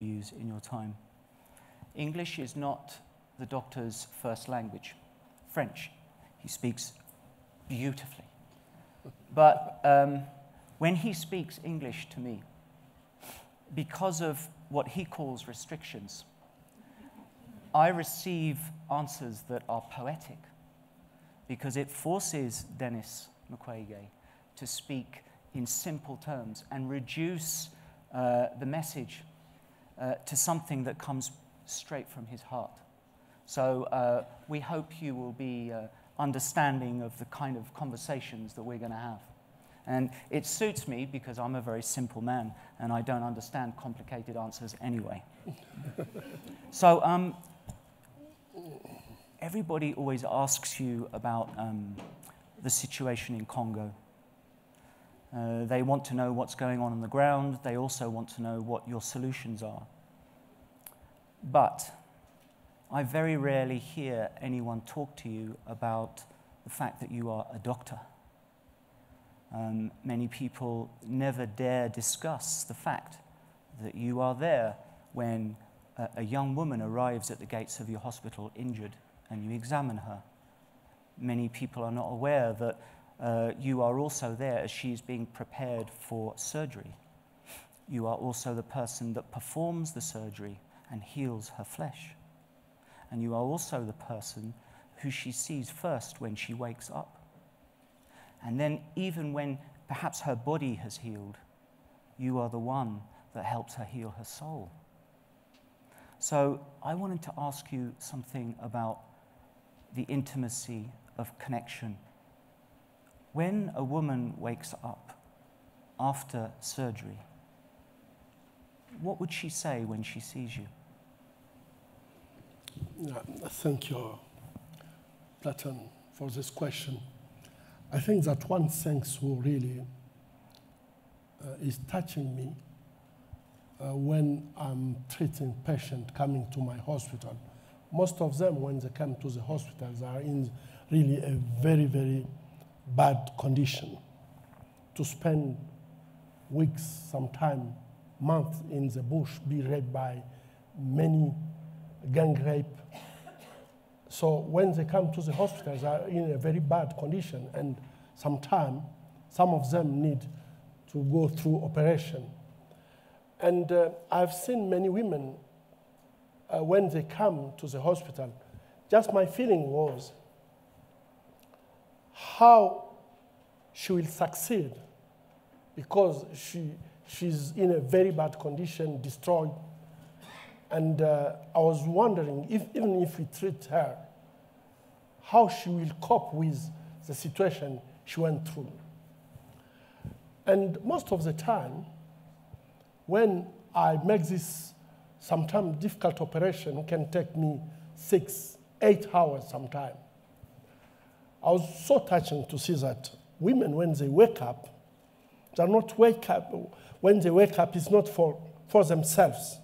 use in your time. English is not the doctor's first language. French, he speaks beautifully. But um, when he speaks English to me, because of what he calls restrictions, I receive answers that are poetic because it forces Denis Mukwege to speak in simple terms and reduce uh, the message uh, to something that comes straight from his heart. So uh, we hope you will be uh, understanding of the kind of conversations that we're going to have. And it suits me because I'm a very simple man and I don't understand complicated answers anyway. so, um, everybody always asks you about um, the situation in Congo. Uh, they want to know what's going on on the ground. They also want to know what your solutions are. But I very rarely hear anyone talk to you about the fact that you are a doctor. Um, many people never dare discuss the fact that you are there when a, a young woman arrives at the gates of your hospital injured and you examine her. Many people are not aware that uh, you are also there as she is being prepared for surgery. You are also the person that performs the surgery and heals her flesh. And you are also the person who she sees first when she wakes up. And then, even when perhaps her body has healed, you are the one that helps her heal her soul. So, I wanted to ask you something about the intimacy of connection. When a woman wakes up after surgery, what would she say when she sees you? thank you, Platon, for this question. I think that one thing who really uh, is touching me uh, when I'm treating patient coming to my hospital. Most of them, when they come to the hospital, they are in really a very, very bad condition. To spend weeks, sometime months in the bush, be raped by many gang rape. So when they come to the hospitals, they are in a very bad condition, and sometimes some of them need to go through operation. And uh, I've seen many women uh, when they come to the hospital. Just my feeling was how she will succeed because she, she's in a very bad condition, destroyed and uh, I was wondering if, even if we treat her, how she will cope with the situation she went through. And most of the time, when I make this sometimes difficult operation, can take me six, eight hours sometimes. I was so touching to see that women, when they wake up, they're not wake up. When they wake up, it's not for, for themselves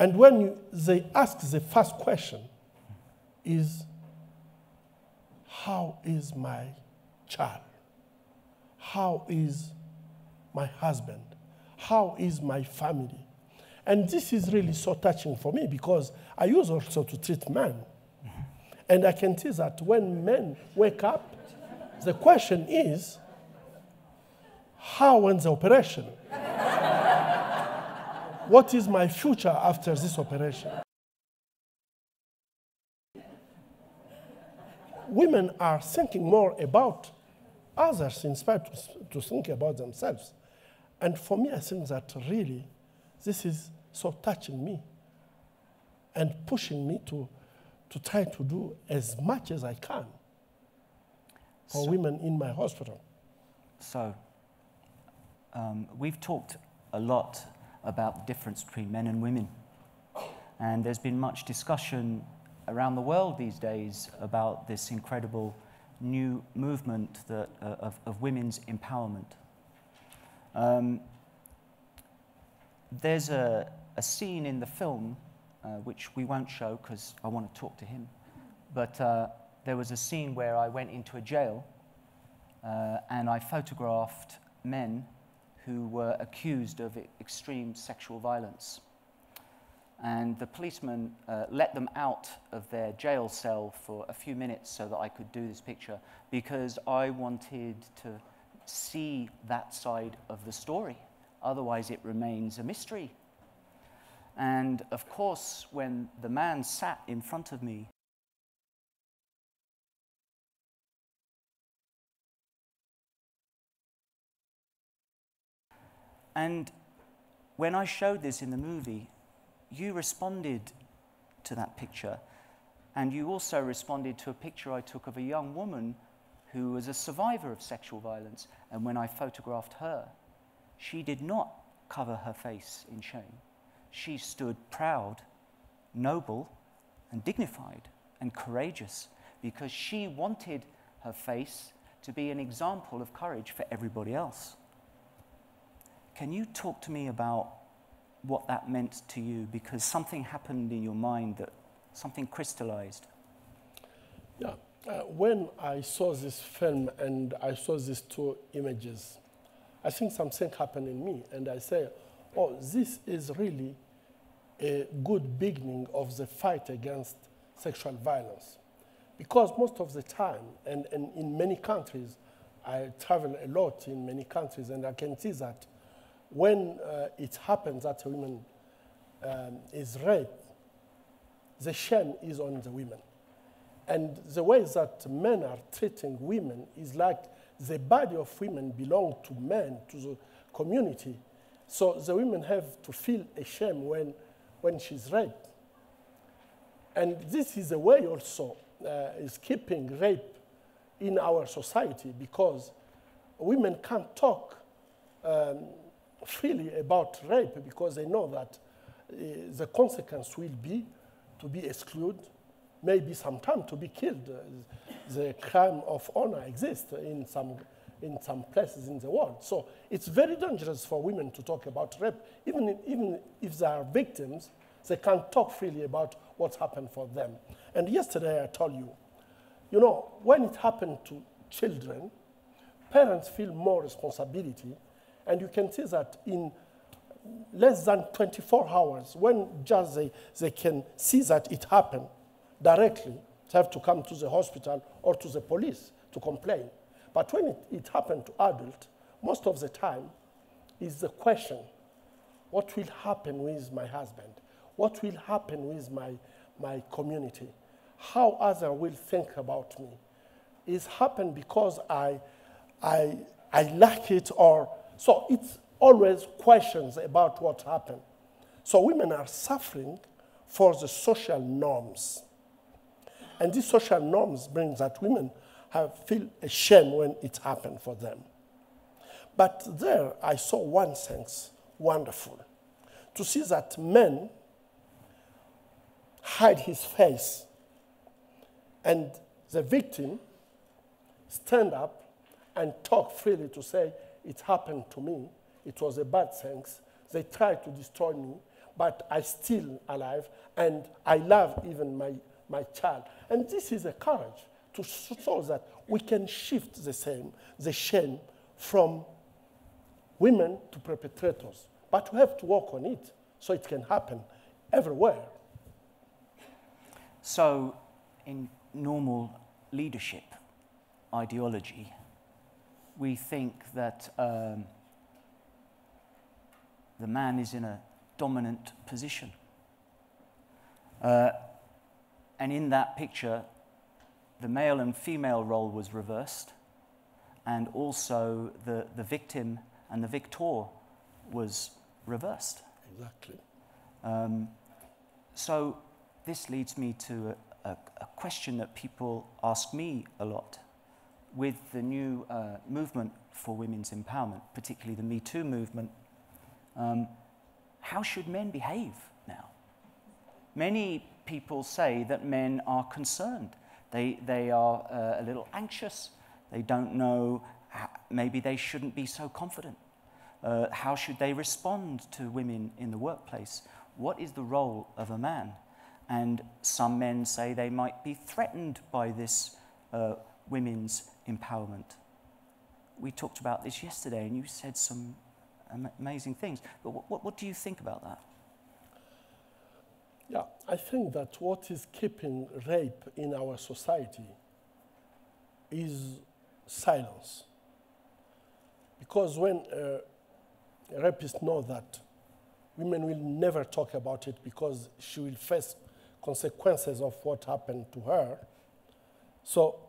and when you, they ask the first question is, how is my child? How is my husband? How is my family? And this is really so touching for me because I use also to treat men. And I can see that when men wake up, the question is, how ends the operation? What is my future after this operation? Women are thinking more about others instead to, to think about themselves. And for me, I think that really this is so touching me and pushing me to, to try to do as much as I can for so, women in my hospital. So, um, we've talked a lot about the difference between men and women. And there's been much discussion around the world these days about this incredible new movement that, uh, of, of, women's empowerment. Um, there's a, a, scene in the film, which we won't show because I want to talk to him, but uh, there was a scene where I went into a jail uh, and I photographed men who were accused of extreme sexual violence. And the policeman uh, let them out of their jail cell for a few minutes so that I could do this picture because I wanted to see that side of the story. Otherwise, it remains a mystery. And of course, when the man sat in front of me, and when I showed this in the movie, you responded to that picture, and you also responded to a picture I took of a young woman who was a survivor of sexual violence. And when I photographed her, she did not cover her face in shame. She stood proud, noble, and dignified and courageous because she wanted her face to be an example of courage for everybody else. Can you talk to me about what that meant to you? Because something happened in your mind that something crystallized. Yeah. Uh, when I saw this film and I saw these two images, I think something happened in me. And I say, oh, this is really a good beginning of the fight against sexual violence. Because most of the time, and, and in many countries, I travel a lot in many countries, and I can see that when uh, it happens that a woman um, is raped, the shame is on the women. And the way that men are treating women is like the body of women belong to men, to the community. So the women have to feel ashamed when, when she's raped. And this is a way also uh, is keeping rape in our society because women can't talk um, freely about rape because they know that uh, the consequence will be to be excluded, maybe sometime to be killed. Uh, the crime of honor exists in some, in some places in the world. So it's very dangerous for women to talk about rape. Even, even if they are victims, they can't talk freely about what's happened for them. And yesterday I told you, you know, when it happened to children, parents feel more responsibility and you can see that in less than 24 hours, when just they, they can see that it happened directly, they have to come to the hospital or to the police to complain. But when it, it happened to adult, most of the time is the question, what will happen with my husband? What will happen with my, my community? How others will think about me? It's happened because I, I, I lack it or so it's always questions about what happened. So women are suffering for the social norms. And these social norms bring that women have feel ashamed when it happened for them. But there I saw one thing wonderful. To see that men hide his face and the victim stand up and talk freely to say, it happened to me. It was a bad thing. They tried to destroy me, but I still alive, and I love even my, my child. And this is a courage to that we can shift the same, the shame from women to perpetrators. But we have to work on it so it can happen everywhere. So, in normal leadership ideology, we think that um, the man is in a dominant position. Uh, and in that picture, the male and female role was reversed, and also the, the victim and the victor was reversed. Exactly. Um, so this leads me to a, a, a question that people ask me a lot with the new uh, movement for women's empowerment, particularly the Me Too movement, um, how should men behave now? Many people say that men are concerned. They, they are uh, a little anxious. They don't know, maybe they shouldn't be so confident. Uh, how should they respond to women in the workplace? What is the role of a man? And some men say they might be threatened by this uh, women's empowerment. We talked about this yesterday, and you said some amazing things. But what, what, what do you think about that? Yeah, I think that what is keeping rape in our society is silence. Because when uh, rapists know that women will never talk about it because she will face consequences of what happened to her. So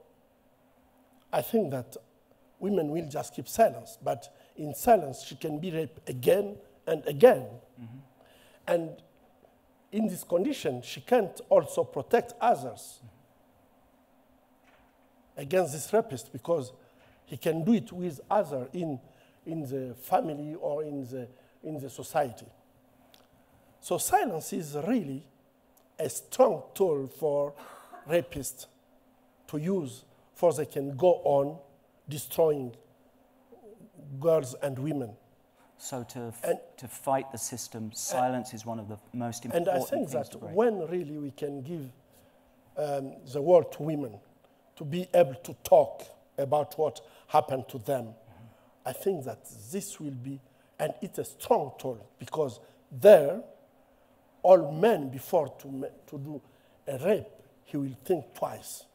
I think that women will just keep silence, but in silence she can be raped again and again. And in this condition, she can't also protect others against this rapist because he can do it with other in, in the family or in the, in the society. So silence is really a strong tool for rapists to use for they can go on destroying girls and women. So to, f- And- to fight the system, silence is one of the most important. And I think that when really we can give um, the word to women to be able to talk about what happened to them, I think that this will be, and it's a strong tool because there, all men before to, to do a rape, he will think twice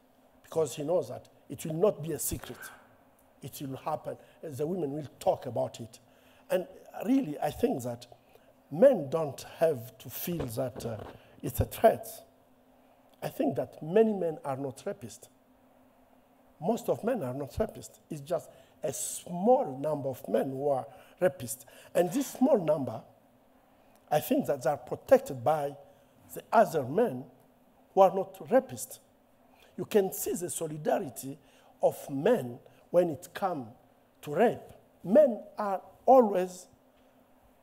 because he knows that it will not be a secret. It will happen. and The women will talk about it. And really, I think that men don't have to feel that uh, it's a threat. I think that many men are not rapists. Most of men are not rapists. It's just a small number of men who are rapists. And this small number, I think that they are protected by the other men who are not rapists. You can see the solidarity of men when it comes to rape. Men are always,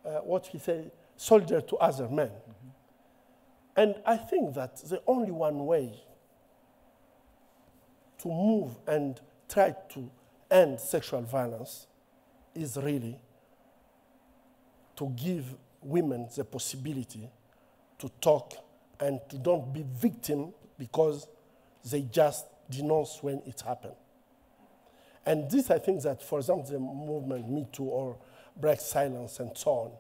uh, what he say, soldier to other men. And I think that the only one way to move and try to end sexual violence is really to give women the possibility to talk and to don't be victim because they just denounce when it happened. And this, I think that, for example, the movement Me Too or Break Silence and so on,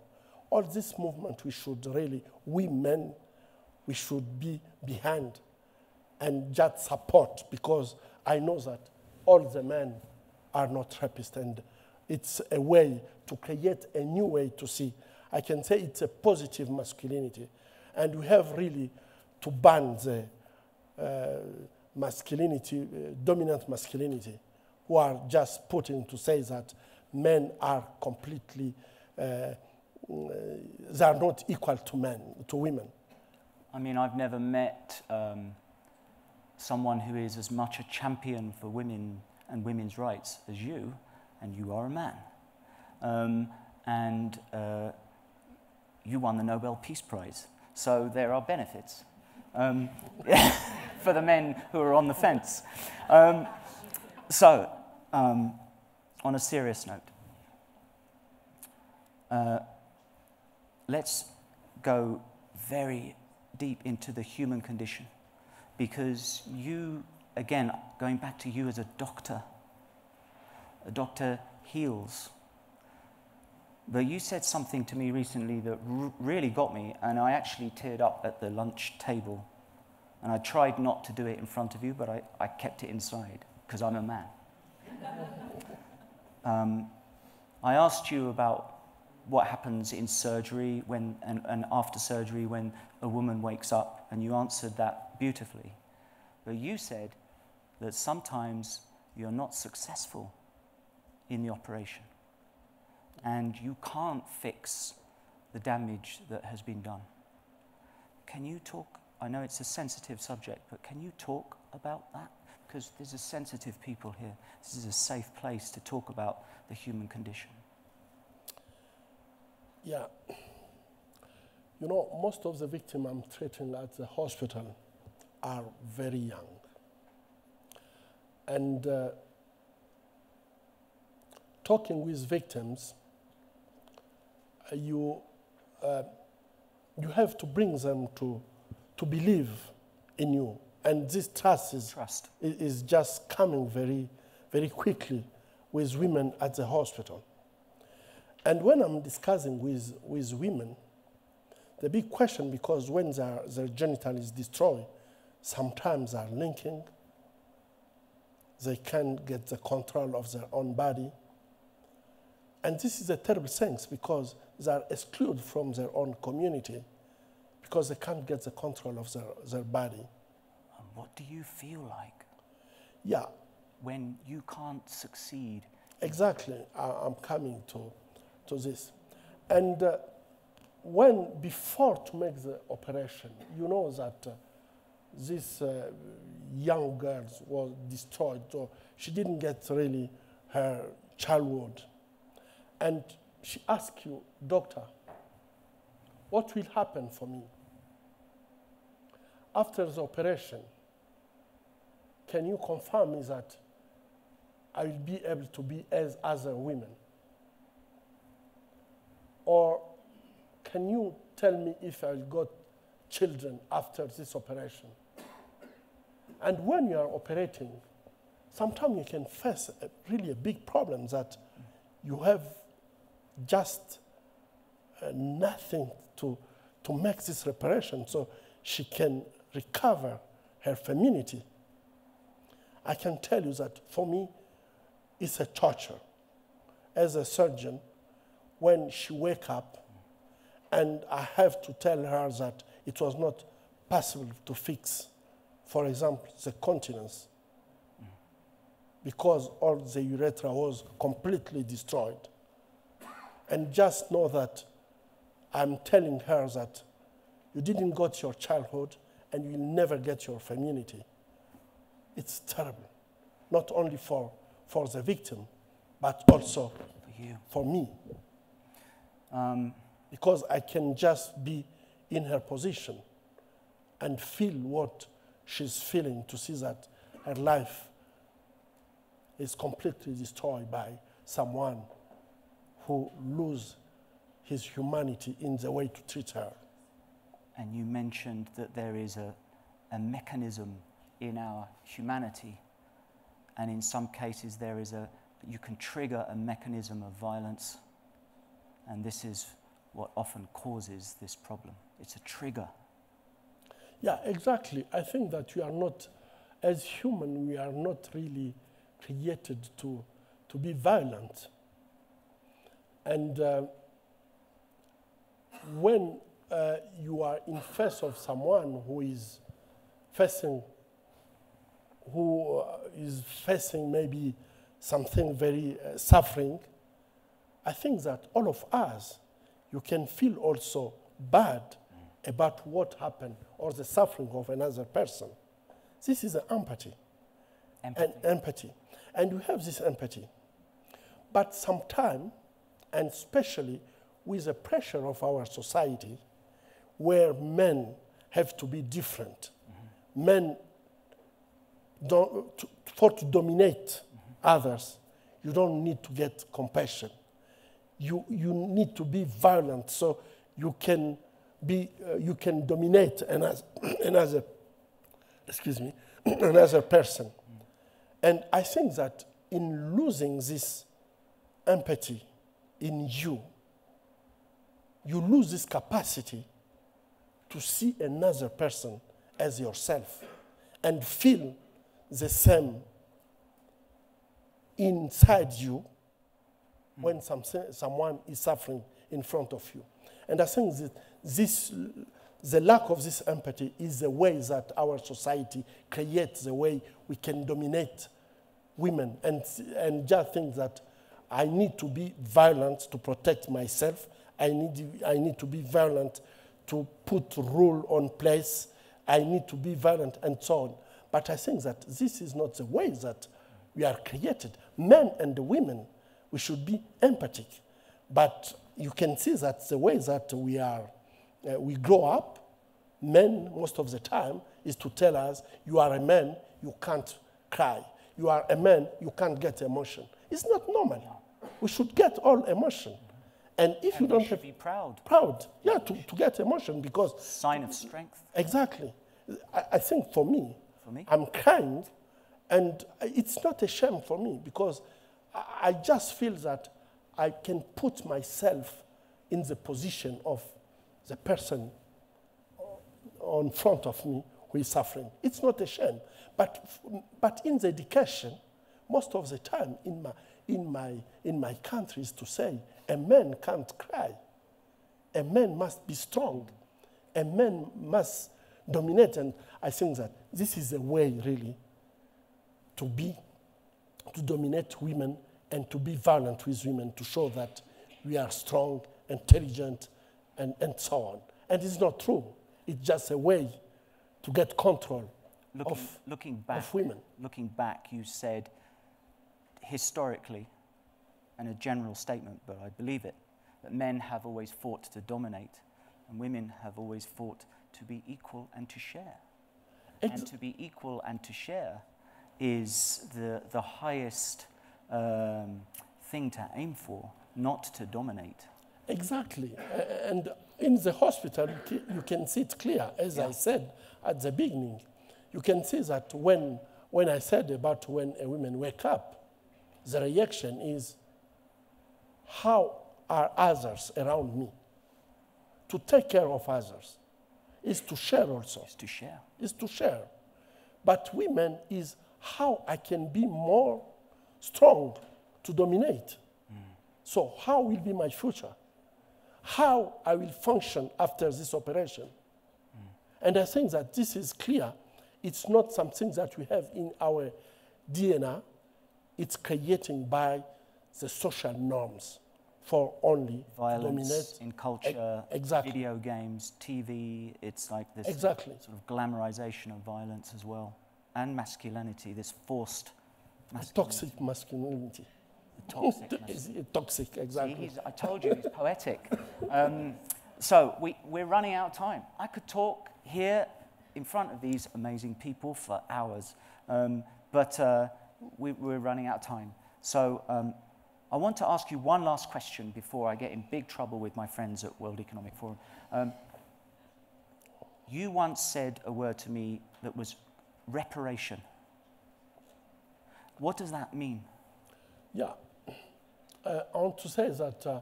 all this movement we should really, we men, we should be behind and just support because I know that all the men are not rapists and it's a way to create a new way to see. I can say it's a positive masculinity and we have really to ban the uh, masculinity, uh, dominant masculinity, who are just putting to say that men are completely, uh, mm, they are not equal to men, to women. I mean, I've never met um, someone who is as much a champion for women and women's rights as you, and you are a man. Um, and uh, you won the Nobel Peace Prize. So there are benefits um, for the men who are on the fence. Um, so, um, on a serious note, uh, let's go very deep into the human condition because you, again, going back to you as a doctor, a doctor heals. But you said something to me recently that really got me, and I actually teared up at the lunch table. And I tried not to do it in front of you, but I, I kept it inside because I'm a man. Um, I asked you about what happens in surgery when, and, and after surgery when a woman wakes up, and you answered that beautifully. But you said that sometimes you're not successful in the operation, and you can't fix the damage that has been done. Can you talk? I know it's a sensitive subject, but can you talk about that? Because there's a sensitive people here. This is a safe place to talk about the human condition. Yeah. You know, most of the victims I'm treating at the hospital are very young. And uh, talking with victims, uh, you, uh, you have to bring them to, to believe in you. And this trust is, Trust. is just coming very, very quickly with women at the hospital. And when I'm discussing with, with women, the big question, because when their, their genital is destroyed, sometimes they're linking, they can't get the control of their own body. And this is a terrible thing because they are excluded from their own community because they can't get the control of their, their body. What do you feel like Yeah, when you can't succeed? Exactly. I, I'm coming to, to this. And uh, when, before to make the operation, you know that uh, this uh, young girl was destroyed, so she didn't get really her childhood. And she asked you, doctor, what will happen for me? After the operation, can you confirm me that I will be able to be as other women? Or can you tell me if I'll got children after this operation? And when you are operating, sometimes you can face a, really a big problem that you have just uh, nothing to, to make this reparation so she can recover her femininity. I can tell you that for me, it's a torture. As a surgeon, when she wake up, and I have to tell her that it was not possible to fix, for example, the continence, because all the urethra was completely destroyed. And just know that I'm telling her that you didn't get your childhood and you'll never get your femininity. It's terrible, not only for, for the victim, but also For you. for me, Um, because I can just be in her position and feel what she's feeling to see that her life is completely destroyed by someone who lose his humanity in the way to treat her. and you mentioned that there is a, a mechanism in our humanity, and in some cases there is a you can trigger a mechanism of violence, and this is what often causes this problem. It's a trigger. Yeah, exactly. I think that we are not, as human, we are not really created to, to be violent. And uh, when uh, you are in face of someone who is facing, who uh, facing maybe something very uh, suffering, I think that all of us, you can feel also bad about what happened or the suffering of another person. This is an empathy Empathy. and empathy. And you have this empathy. But sometimes, and especially with the pressure of our society, where men have to be different, men don't, to, for to dominate others, you don't need to get compassion. You, you need to be violent so you can be uh, you can dominate another, another excuse me another person. And I think that in losing this empathy in you, you lose this capacity to see another person as yourself and feel the same inside you when some, someone is suffering in front of you. And I think that this, the lack of this empathy is the way that our society creates the way we can dominate women and, and just think that I need to be violent to protect myself. I need, I need to be violent to put rule on place. I need to be violent and so on. But I think that this is not the way that we are created. Men and women, we should be empathic. But you can see that the way that we are, uh, we grow up, men most of the time is to tell us, you are a man, you can't cry. You are a man, you can't get emotion. It's not normal. We should get all emotion. And if you don't have be proud. proud, yeah, to, to get emotion because Sign of strength. Exactly. I, I think for me, For me? I'm kind, and it's not a shame for me because I, just feel that I can put myself in the position of the person on front of me who is suffering. It's not a shame. But, but in the education, most of the time in my, in, my, in my country is to say, a man can't cry. A man must be strong. A man must dominate. And I think that this is a way, really, to be, to dominate women and to be violent with women, to show that we are strong, intelligent, and, and so on. And it's not true. It's just a way to get control Looking, of, looking back, of women. looking back, you said historically, and a general statement, but I believe it, that men have always fought to dominate, and women have always fought to be equal and to share. Ex- and to be equal and to share is the, the highest um, thing to aim for, not to dominate. Exactly. And in the hospital, you can see it clear, as I said at the beginning. You can see that when, when I said about when a woman wake up, the reaction is, how are others around me? To take care of others is to share also Is to share. is to share. But women is how I can be more strong to dominate. So how will be my future? How I will function after this operation? And I think that this is clear. It's not something that we have in our DNA. It's creating by the social norms for only Violence in culture, exactly. video games, TV. It's like this Exactly. sort of glamorization of violence as well, and masculinity. This forced masculinity. Toxic masculinity. Toxic. masculinity. Toxic, See, exactly. he's, I told you he's poetic. Um, so we, we're running out of time. I could talk here in front of these amazing people for hours, um, but uh, we, we're running out of time. So um, I want to ask you one last question before I get in big trouble with my friends at World Economic Forum. Um, you once said a word to me that was reparation. What does that mean? Yeah. Uh, I want to say that uh,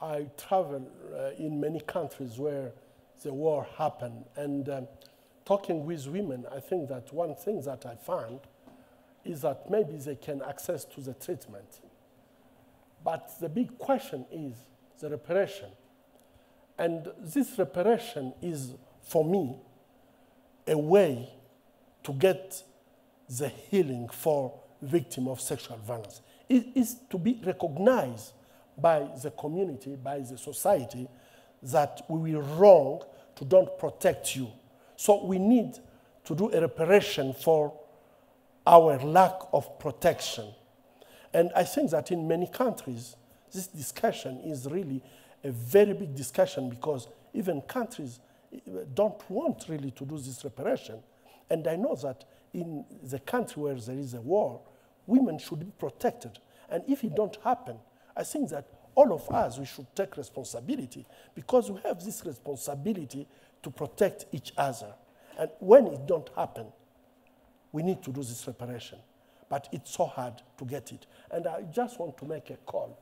I travel uh, in many countries where the war happened. And um, talking with women, I think that one thing that I found is that maybe they can access to the treatment. But the big question is the reparation. And this reparation is, for me, a way to get the healing for victim of sexual violence. It is to be recognized by the community, by the society, that we were wrong to don't protect you. So we need to do a reparation for our lack of protection. And I think that in many countries, this discussion is really a very big discussion because even countries eh, don't want really to do this reparation. And I know that in the country where there is a war, women should be protected. And if it don't happen, I think that all of us, we should take responsibility because we have this responsibility to protect each other. And when it don't happen, we need to do this reparation. But it's so hard to get it. And I just want to make a call.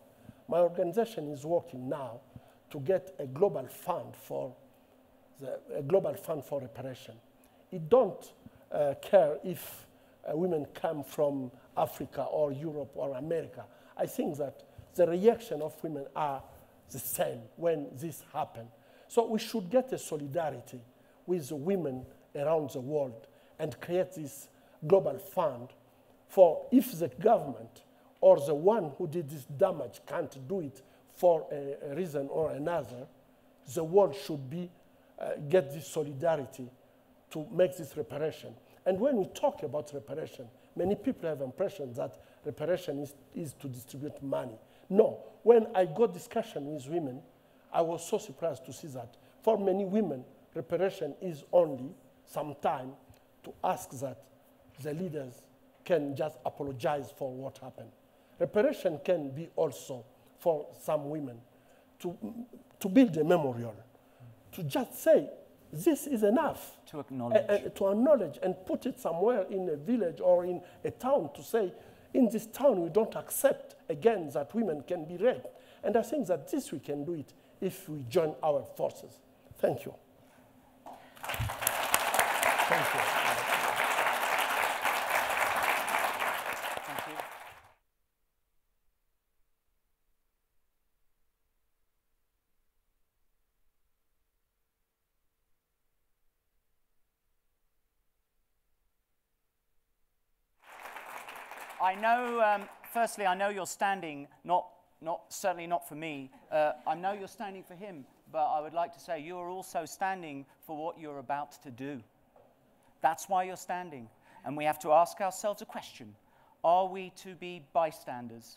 My organization is working now to get a global fund for the, a global fund for reparation. It don't uh, care if uh, women come from Africa or Europe or America. I think that the reaction of women are the same when this happen. So we should get a solidarity with the women around the world and create this global fund for if the government or the one who did this damage can't do it for a, a reason or another, the world should be uh, get this solidarity to make this reparation. And when we talk about reparation, many people have impression that reparation is, is to distribute money. No, when I got discussion with women, I was so surprised to see that for many women, reparation is only some time to ask that the leaders can just apologize for what happened. Reparation can be also for some women to, to build a memorial, to just say, this is enough. To acknowledge. A- a- to acknowledge and put it somewhere in a village or in a town to say, in this town, we don't accept again that women can be raped. And I think that this we can do it if we join our forces. Thank you. Thank you. Thank you. I know, um, firstly, I know you're standing, not, not, certainly not for me. Uh, I know you're standing for him, but I would like to say you are also standing for what you're about to do. That's why you're standing. And we have to ask ourselves a question Are we to be bystanders?